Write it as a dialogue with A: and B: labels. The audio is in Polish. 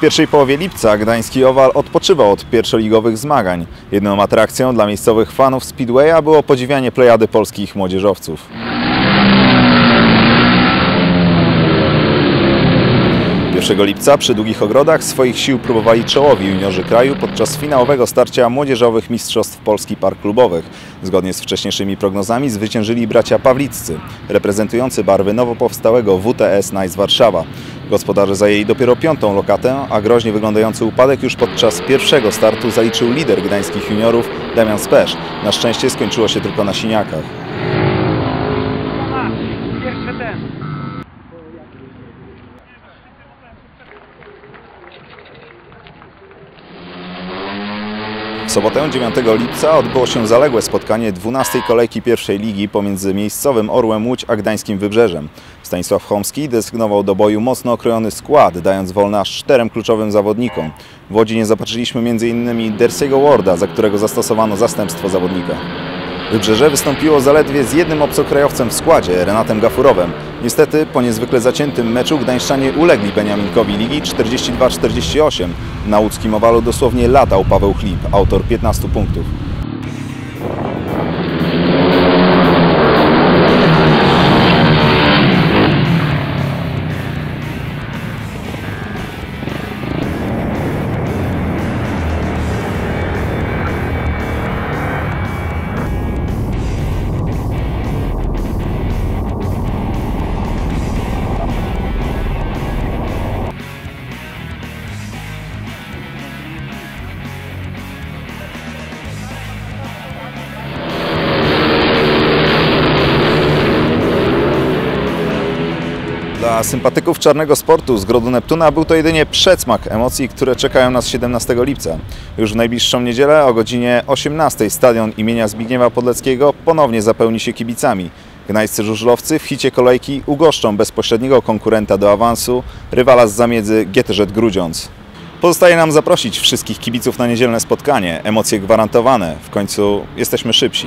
A: pierwszej połowie lipca gdański Owal odpoczywał od pierwszoligowych zmagań. Jedyną atrakcją dla miejscowych fanów Speedwaya było podziwianie plejady polskich młodzieżowców. 1 lipca przy Długich Ogrodach swoich sił próbowali czołowi juniorzy kraju podczas finałowego starcia młodzieżowych Mistrzostw Polski Park Klubowych. Zgodnie z wcześniejszymi prognozami zwyciężyli bracia Pawliccy, reprezentujący barwy nowo powstałego WTS Nice Warszawa. Gospodarze zajęli dopiero piątą lokatę, a groźnie wyglądający upadek już podczas pierwszego startu zaliczył lider gdańskich juniorów Damian Spesz. Na szczęście skończyło się tylko na siniakach. W sobotę 9 lipca odbyło się zaległe spotkanie 12 kolejki pierwszej ligi pomiędzy miejscowym Orłem Łódź a gdańskim Wybrzeżem. Stanisław Chomski desygnował do boju mocno okrojony skład, dając wolne aż czterem kluczowym zawodnikom. W Łodzi nie zobaczyliśmy m.in. Dersiego Warda, za którego zastosowano zastępstwo zawodnika. Wybrzeże wystąpiło zaledwie z jednym obcokrajowcem w składzie, Renatem Gafurowem. Niestety po niezwykle zaciętym meczu gdańszczanie ulegli Beniaminkowi Ligi 42-48. Na łódzkim owalu dosłownie latał Paweł Chlip, autor 15 punktów. Dla sympatyków czarnego sportu z Grodu Neptuna był to jedynie przedsmak emocji, które czekają nas 17 lipca. Już w najbliższą niedzielę o godzinie 18 stadion imienia Zbigniewa Podleckiego ponownie zapełni się kibicami. Gnajscy żużlowcy w hicie kolejki ugoszczą bezpośredniego konkurenta do awansu, rywala z zamiedzy GTZ Grudziądz. Pozostaje nam zaprosić wszystkich kibiców na niedzielne spotkanie. Emocje gwarantowane. W końcu jesteśmy szybsi.